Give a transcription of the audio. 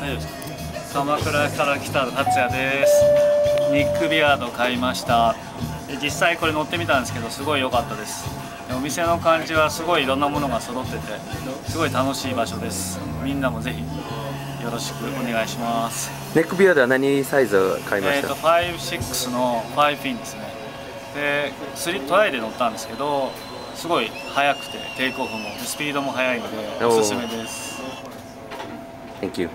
大丈夫ですか？鎌倉から来た達也です。ニックビアード買いました。実際これ乗ってみたんですけどすごい良かったです。お店の感じはすごいいろんなものが揃っててすごい楽しい場所です。みんなもぜひよろしくお願いします。ネックビアードは何サイズ買いました、えーと、56の5フィンですね。でス3トライで乗ったんですけどすごい速くてテイクオフもスピードも速いのでおすすめです。Thank you